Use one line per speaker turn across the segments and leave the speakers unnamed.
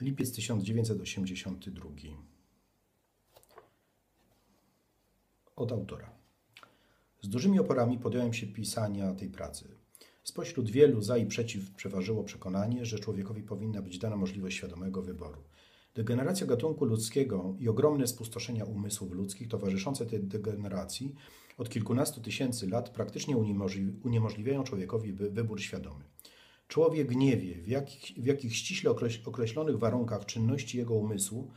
Lipiec 1982. Od autora. Z dużymi oporami podjąłem się pisania tej pracy. Spośród wielu za i przeciw przeważyło przekonanie, że człowiekowi powinna być dana możliwość świadomego wyboru. Degeneracja gatunku ludzkiego i ogromne spustoszenia umysłów ludzkich towarzyszące tej degeneracji od kilkunastu tysięcy lat praktycznie uniemożliwiają człowiekowi wybór świadomy. Człowiek nie wie, w jakich, w jakich ściśle określonych warunkach czynności jego umysłu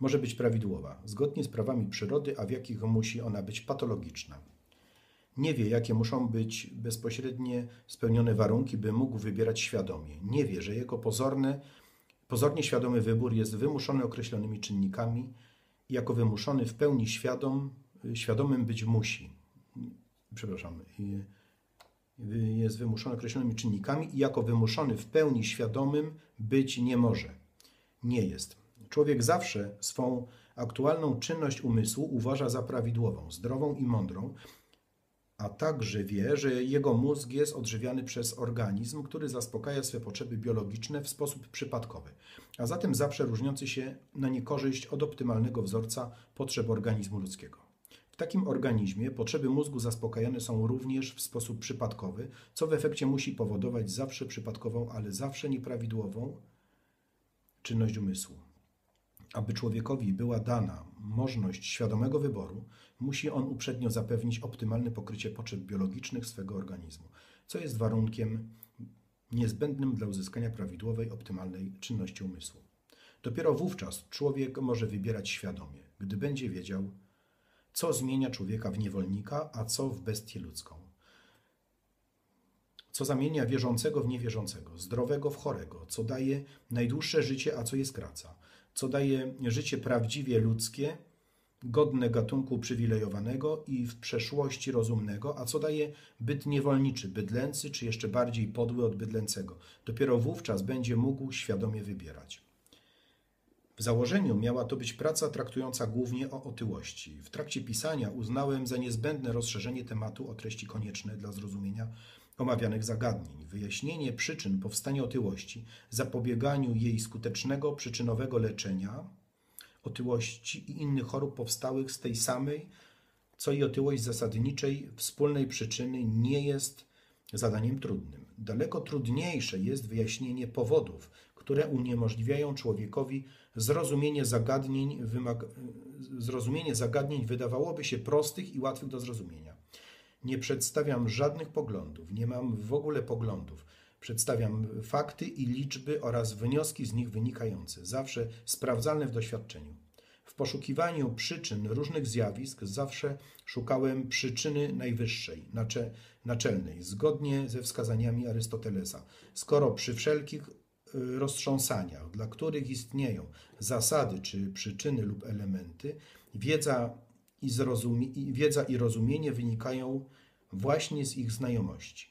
może być prawidłowa, zgodnie z prawami przyrody, a w jakich musi ona być patologiczna. Nie wie, jakie muszą być bezpośrednie spełnione warunki, by mógł wybierać świadomie. Nie wie, że jego pozorne, pozornie świadomy wybór jest wymuszony określonymi czynnikami i jako wymuszony w pełni świadom, świadomym być musi. Przepraszam jest wymuszony określonymi czynnikami i jako wymuszony w pełni świadomym być nie może. Nie jest. Człowiek zawsze swą aktualną czynność umysłu uważa za prawidłową, zdrową i mądrą, a także wie, że jego mózg jest odżywiany przez organizm, który zaspokaja swe potrzeby biologiczne w sposób przypadkowy, a zatem zawsze różniący się na niekorzyść od optymalnego wzorca potrzeb organizmu ludzkiego takim organizmie potrzeby mózgu zaspokajane są również w sposób przypadkowy, co w efekcie musi powodować zawsze przypadkową, ale zawsze nieprawidłową czynność umysłu. Aby człowiekowi była dana możliwość świadomego wyboru, musi on uprzednio zapewnić optymalne pokrycie potrzeb biologicznych swego organizmu, co jest warunkiem niezbędnym dla uzyskania prawidłowej, optymalnej czynności umysłu. Dopiero wówczas człowiek może wybierać świadomie, gdy będzie wiedział, co zmienia człowieka w niewolnika, a co w bestię ludzką. Co zamienia wierzącego w niewierzącego, zdrowego w chorego, co daje najdłuższe życie, a co je skraca, co daje życie prawdziwie ludzkie, godne gatunku przywilejowanego i w przeszłości rozumnego, a co daje byt niewolniczy, bydlęcy czy jeszcze bardziej podły od bydlęcego. Dopiero wówczas będzie mógł świadomie wybierać. W założeniu miała to być praca traktująca głównie o otyłości. W trakcie pisania uznałem za niezbędne rozszerzenie tematu o treści konieczne dla zrozumienia omawianych zagadnień, wyjaśnienie przyczyn powstania otyłości, zapobieganiu jej skutecznego przyczynowego leczenia otyłości i innych chorób powstałych z tej samej, co i otyłość zasadniczej wspólnej przyczyny nie jest zadaniem trudnym. Daleko trudniejsze jest wyjaśnienie powodów, które uniemożliwiają człowiekowi zrozumienie zagadnień, wymaga... zrozumienie zagadnień wydawałoby się prostych i łatwych do zrozumienia. Nie przedstawiam żadnych poglądów, nie mam w ogóle poglądów. Przedstawiam fakty i liczby oraz wnioski z nich wynikające, zawsze sprawdzalne w doświadczeniu. W poszukiwaniu przyczyn różnych zjawisk zawsze szukałem przyczyny najwyższej, naczelnej, zgodnie ze wskazaniami Arystotelesa. Skoro przy wszelkich roztrząsania, dla których istnieją zasady czy przyczyny lub elementy, wiedza i, zrozumie, wiedza i rozumienie wynikają właśnie z ich znajomości.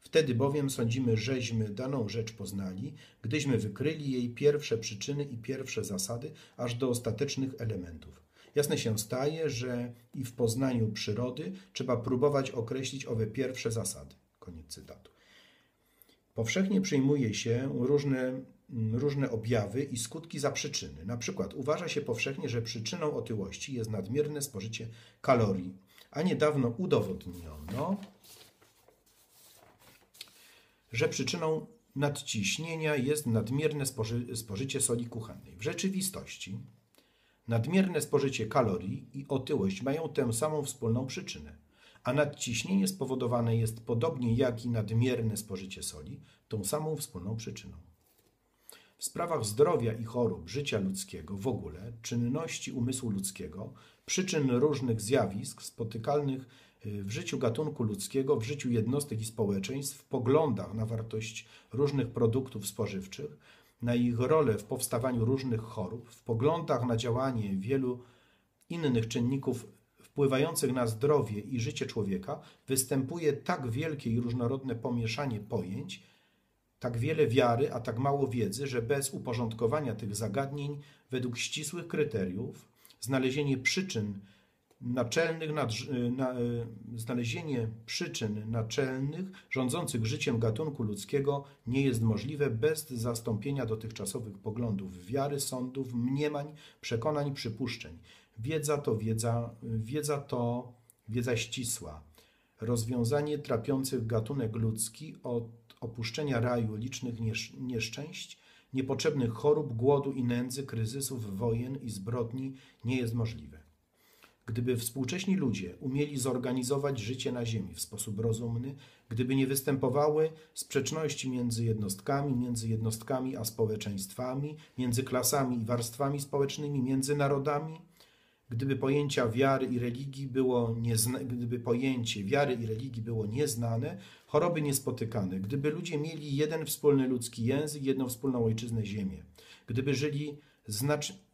Wtedy bowiem sądzimy, żeśmy daną rzecz poznali, gdyśmy wykryli jej pierwsze przyczyny i pierwsze zasady, aż do ostatecznych elementów. Jasne się staje, że i w poznaniu przyrody trzeba próbować określić owe pierwsze zasady. Koniec cytatu. Powszechnie przyjmuje się różne, różne objawy i skutki za przyczyny. Na przykład uważa się powszechnie, że przyczyną otyłości jest nadmierne spożycie kalorii, a niedawno udowodniono, że przyczyną nadciśnienia jest nadmierne spoży spożycie soli kuchennej. W rzeczywistości nadmierne spożycie kalorii i otyłość mają tę samą wspólną przyczynę a nadciśnienie spowodowane jest podobnie jak i nadmierne spożycie soli, tą samą wspólną przyczyną. W sprawach zdrowia i chorób życia ludzkiego w ogóle, czynności umysłu ludzkiego, przyczyn różnych zjawisk spotykalnych y, w życiu gatunku ludzkiego, w życiu jednostek i społeczeństw, w poglądach na wartość różnych produktów spożywczych, na ich rolę w powstawaniu różnych chorób, w poglądach na działanie wielu innych czynników wpływających na zdrowie i życie człowieka występuje tak wielkie i różnorodne pomieszanie pojęć, tak wiele wiary, a tak mało wiedzy, że bez uporządkowania tych zagadnień według ścisłych kryteriów, znalezienie przyczyn naczelnych, na, znalezienie przyczyn naczelnych rządzących życiem gatunku ludzkiego nie jest możliwe bez zastąpienia dotychczasowych poglądów wiary, sądów, mniemań, przekonań, przypuszczeń. Wiedza to wiedza, wiedza to wiedza ścisła. Rozwiązanie trapiących gatunek ludzki od opuszczenia raju licznych nieszczęść, niepotrzebnych chorób, głodu i nędzy, kryzysów, wojen i zbrodni nie jest możliwe. Gdyby współcześni ludzie umieli zorganizować życie na Ziemi w sposób rozumny, gdyby nie występowały sprzeczności między jednostkami, między jednostkami a społeczeństwami, między klasami i warstwami społecznymi, między narodami, gdyby pojęcia wiary i religii było niezna, gdyby pojęcie wiary i religii było nieznane, choroby niespotykane, gdyby ludzie mieli jeden wspólny ludzki język, jedną wspólną ojczyznę ziemię, gdyby żyli znacznie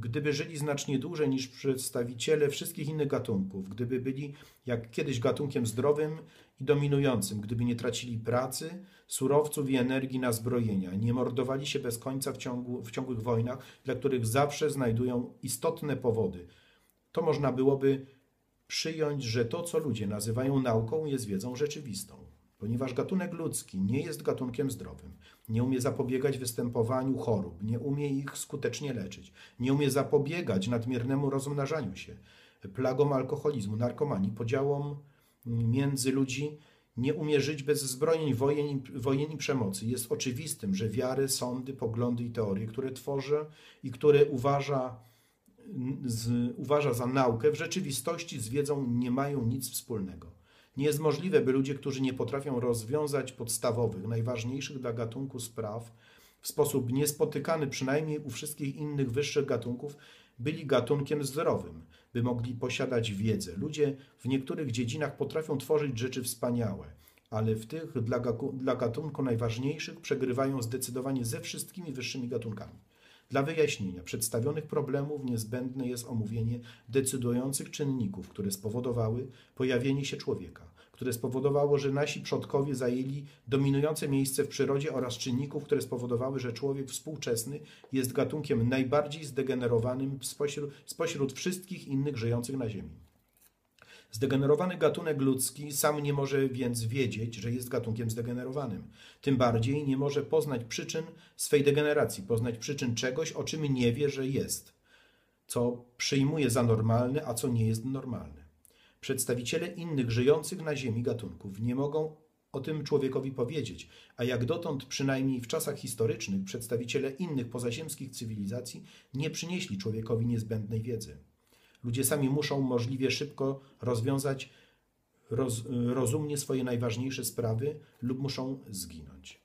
gdyby żyli znacznie dłużej niż przedstawiciele wszystkich innych gatunków, gdyby byli jak kiedyś gatunkiem zdrowym i dominującym, gdyby nie tracili pracy, surowców i energii na zbrojenia, nie mordowali się bez końca w, ciągu, w ciągłych wojnach, dla których zawsze znajdują istotne powody, to można byłoby przyjąć, że to, co ludzie nazywają nauką, jest wiedzą rzeczywistą. Ponieważ gatunek ludzki nie jest gatunkiem zdrowym, nie umie zapobiegać występowaniu chorób, nie umie ich skutecznie leczyć, nie umie zapobiegać nadmiernemu rozmnażaniu się, plagom alkoholizmu, narkomanii, podziałom między ludzi, nie umie żyć bez zbrojeń, wojen, wojen i przemocy. Jest oczywistym, że wiary, sądy, poglądy i teorie, które tworzy i które uważa, z, uważa za naukę, w rzeczywistości z wiedzą nie mają nic wspólnego. Nie jest możliwe, by ludzie, którzy nie potrafią rozwiązać podstawowych, najważniejszych dla gatunku spraw w sposób niespotykany przynajmniej u wszystkich innych wyższych gatunków, byli gatunkiem zdrowym, by mogli posiadać wiedzę. Ludzie w niektórych dziedzinach potrafią tworzyć rzeczy wspaniałe, ale w tych dla, gatunku najważniejszych przegrywają zdecydowanie ze wszystkimi wyższymi gatunkami. Dla wyjaśnienia przedstawionych problemów niezbędne jest omówienie decydujących czynników, które spowodowały pojawienie się człowieka, które spowodowało, że nasi przodkowie zajęli dominujące miejsce w przyrodzie oraz czynników, które spowodowały, że człowiek współczesny jest gatunkiem najbardziej zdegenerowanym spośród, spośród wszystkich innych żyjących na Ziemi. Zdegenerowany gatunek ludzki sam nie może więc wiedzieć, że jest gatunkiem zdegenerowanym. Tym bardziej nie może poznać przyczyn swej degeneracji, poznać przyczyn czegoś, o czym nie wie, że jest, co przyjmuje za normalne, a co nie jest normalne. Przedstawiciele innych żyjących na Ziemi gatunków nie mogą o tym człowiekowi powiedzieć, a jak dotąd, przynajmniej w czasach historycznych, przedstawiciele innych pozaziemskich cywilizacji nie przynieśli człowiekowi niezbędnej wiedzy. Ludzie sami muszą możliwie szybko rozwiązać roz, rozumnie swoje najważniejsze sprawy lub muszą zginąć.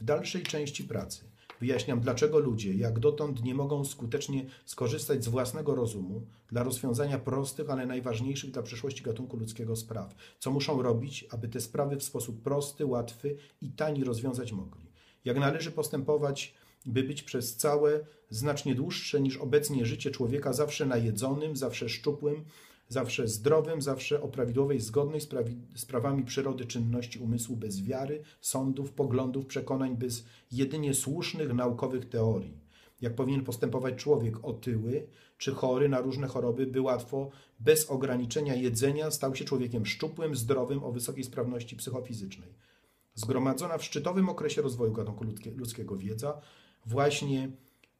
W dalszej części pracy wyjaśniam, dlaczego ludzie, jak dotąd, nie mogą skutecznie skorzystać z własnego rozumu dla rozwiązania prostych, ale najważniejszych dla przyszłości gatunku ludzkiego spraw. Co muszą robić, aby te sprawy w sposób prosty, łatwy i tani rozwiązać mogli. Jak należy postępować by być przez całe znacznie dłuższe niż obecnie życie człowieka zawsze najedzonym, zawsze szczupłym, zawsze zdrowym, zawsze o prawidłowej, zgodnej z, prawi, z prawami przyrody czynności umysłu, bez wiary, sądów, poglądów, przekonań, bez jedynie słusznych naukowych teorii. Jak powinien postępować człowiek otyły czy chory na różne choroby, by łatwo, bez ograniczenia jedzenia, stał się człowiekiem szczupłym, zdrowym, o wysokiej sprawności psychofizycznej. Zgromadzona w szczytowym okresie rozwoju gatunku ludzkiego wiedza Właśnie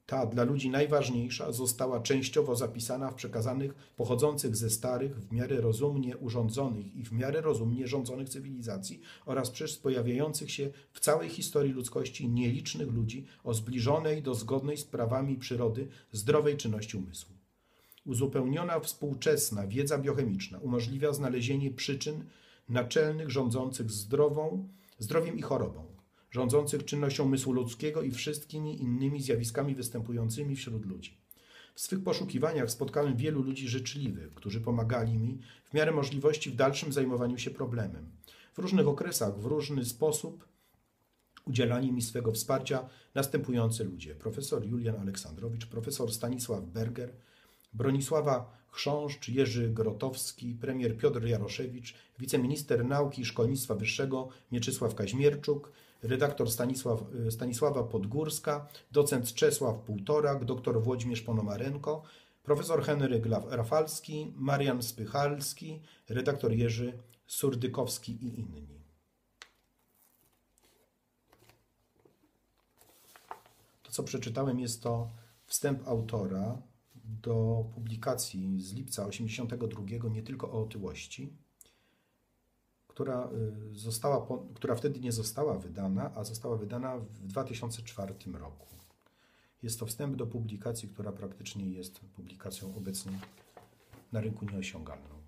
ta dla ludzi najważniejsza została częściowo zapisana w przekazanych pochodzących ze starych, w miarę rozumnie urządzonych i w miarę rozumnie rządzonych cywilizacji oraz przez pojawiających się w całej historii ludzkości nielicznych ludzi o zbliżonej do zgodnej z prawami przyrody zdrowej czynności umysłu. Uzupełniona współczesna wiedza biochemiczna umożliwia znalezienie przyczyn naczelnych rządzących zdrową, zdrowiem i chorobą rządzących czynnością umysłu ludzkiego i wszystkimi innymi zjawiskami występującymi wśród ludzi. W swych poszukiwaniach spotkałem wielu ludzi życzliwych, którzy pomagali mi w miarę możliwości w dalszym zajmowaniu się problemem. W różnych okresach, w różny sposób udzielali mi swego wsparcia następujący ludzie: profesor Julian Aleksandrowicz, profesor Stanisław Berger, Bronisława Chrząszcz, Jerzy Grotowski, premier Piotr Jaroszewicz, wiceminister nauki i szkolnictwa wyższego Mieczysław Kaźmierczuk, redaktor Stanisław, Stanisława Podgórska, docent Czesław Półtorak, dr Włodzimierz Ponomarenko, profesor Henryk Rafalski, Marian Spychalski, redaktor Jerzy Surdykowski i inni. To, co przeczytałem, jest to wstęp autora do publikacji z lipca 82 nie tylko o otyłości, która, y, została, która wtedy nie została wydana, a została wydana w 2004 roku. Jest to wstęp do publikacji, która praktycznie jest publikacją obecnie na rynku nieosiągalną.